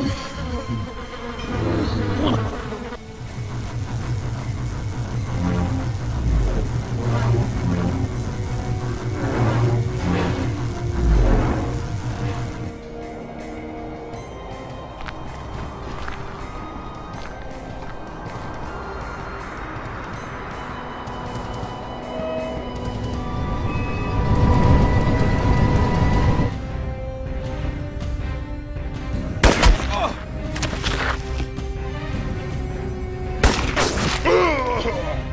うん。Oh!